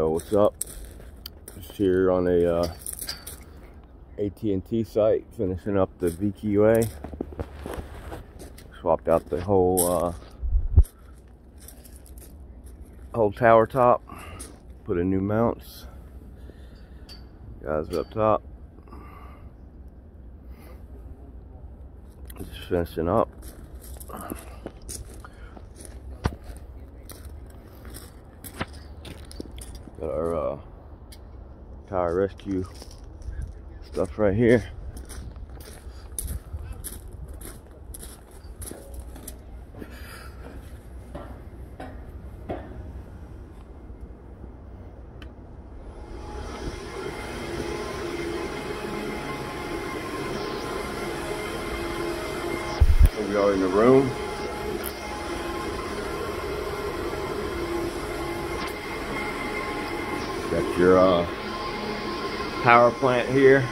Oh, what's up? Just here on a uh, AT&T site, finishing up the VQA. Swapped out the whole uh, whole tower top. Put in new mounts. Guys up top. Just finishing up. Got our uh, tower rescue stuff right. Here we are in the room. Got your uh, power plant here.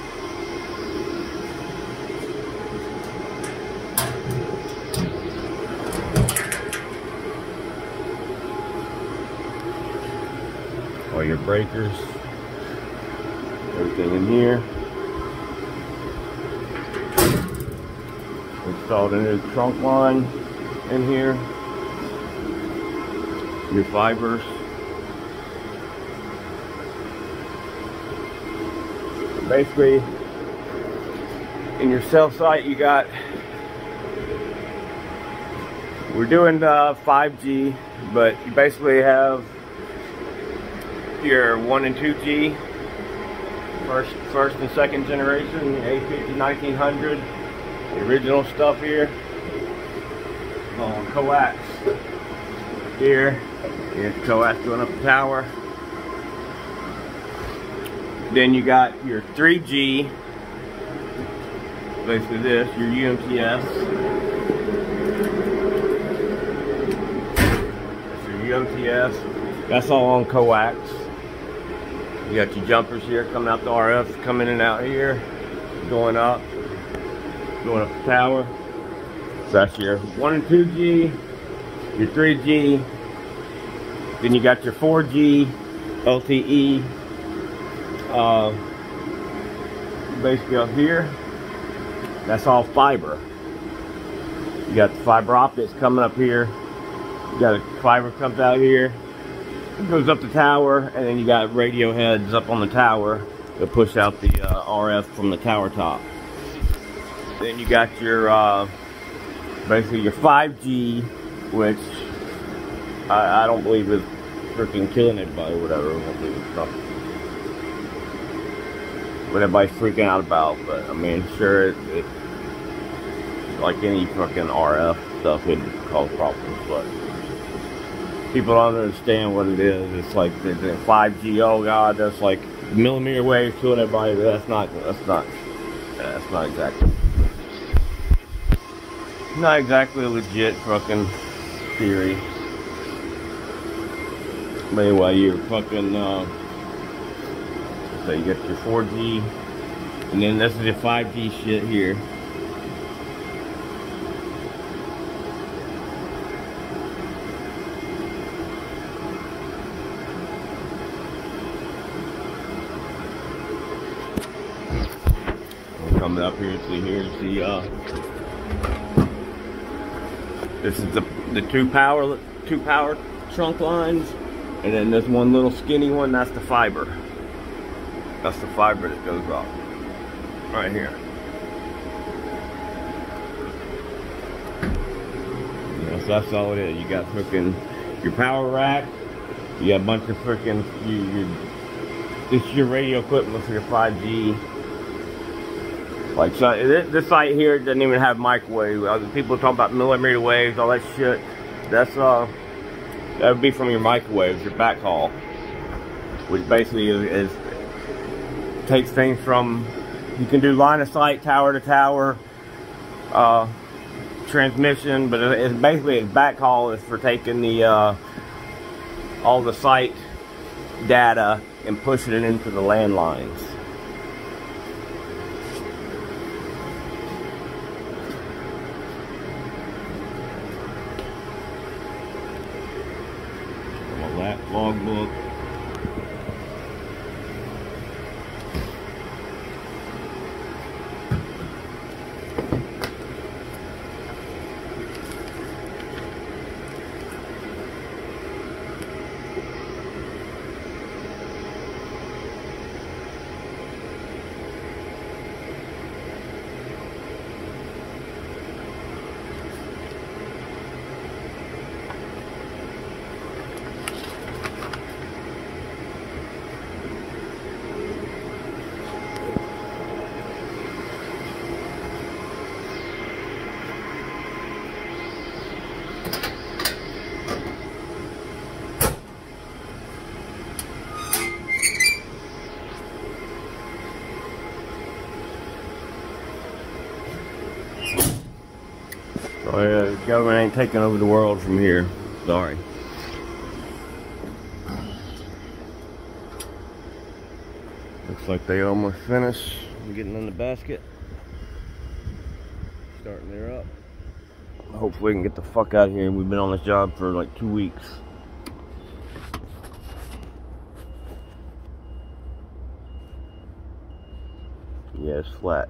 All your breakers, everything in here. Installed a new trunk line in here. New fibers. Basically in your cell site you got we're doing uh, 5G but you basically have your 1 and 2G first first and second generation 850 1900 the original stuff here. On coax. Here here's coax going up the tower then you got your 3G, basically this, your UMTS. That's your UMTS. That's all on coax. You got your jumpers here coming out the RF, coming in and out here, going up, going up the tower. So that's your 1 and 2G, your 3G, then you got your 4G, LTE, uh, basically up here, that's all fiber. You got the fiber optics coming up here. You got a fiber comes out here, it goes up the tower, and then you got radio heads up on the tower to push out the uh, RF from the tower top. Then you got your uh, basically your 5G, which I, I don't believe is freaking killing anybody or whatever. I don't believe it's what everybody's freaking out about. But I mean, sure, it, it like any fucking RF stuff, it cause problems. But people don't understand what it is. It's like the, the 5G. Oh God, that's like millimeter waves killing everybody. But that's not. That's not. That's not exactly. Not exactly a legit fucking theory. But anyway, you're fucking. Uh, so you got your 4G, and then this is the 5G shit here. Coming up here, see here, see uh, this is the the two power two power trunk lines, and then this one little skinny one, that's the fiber. That's the fiber that goes off. Right here. Yes, that's all it is. You got freaking your power rack. You got a bunch of freaking you, you this your radio equipment for your 5G. Like so, this site here doesn't even have microwave. Other people talk about millimeter waves, all that shit. That's uh, that would be from your microwaves, your backhaul, which basically is, is takes things from, you can do line of sight, tower to tower, uh, transmission, but it's basically its backhaul is for taking the, uh, all the site data and pushing it into the landlines. Logbook. Government ain't taking over the world from here. Sorry. Looks like they almost finished getting in the basket. Starting there up. Hopefully we can get the fuck out of here. We've been on this job for like two weeks. Yeah, it's flat.